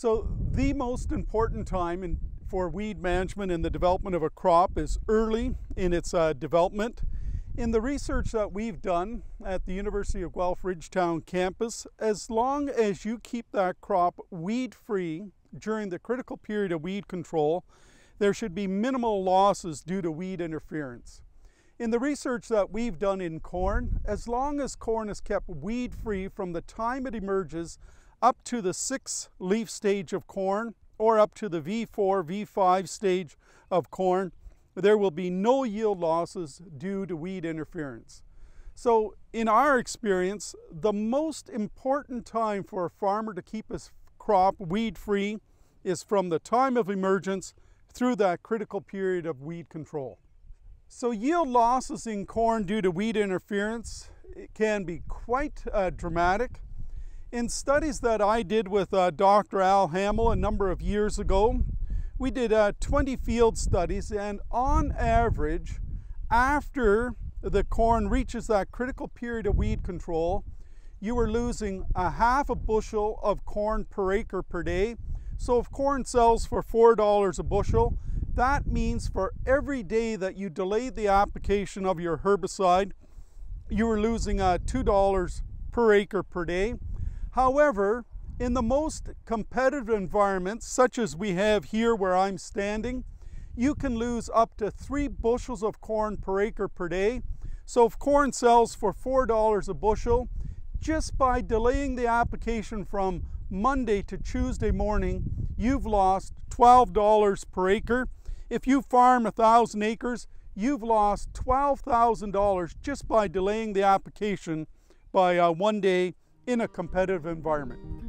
So the most important time in, for weed management in the development of a crop is early in its uh, development. In the research that we've done at the University of Guelph Ridgetown campus, as long as you keep that crop weed free during the critical period of weed control, there should be minimal losses due to weed interference. In the research that we've done in corn, as long as corn is kept weed free from the time it emerges up to the six leaf stage of corn or up to the V4, V5 stage of corn, there will be no yield losses due to weed interference. So in our experience, the most important time for a farmer to keep his crop weed free is from the time of emergence through that critical period of weed control. So yield losses in corn due to weed interference can be quite uh, dramatic. In studies that I did with uh, Dr. Al Hamill a number of years ago, we did uh, 20 field studies and on average, after the corn reaches that critical period of weed control, you were losing a half a bushel of corn per acre per day. So if corn sells for $4 a bushel, that means for every day that you delayed the application of your herbicide, you were losing uh, $2 per acre per day. However, in the most competitive environments, such as we have here where I'm standing, you can lose up to three bushels of corn per acre per day. So if corn sells for $4 a bushel, just by delaying the application from Monday to Tuesday morning, you've lost $12 per acre. If you farm a thousand acres, you've lost $12,000 just by delaying the application by uh, one day in a competitive environment.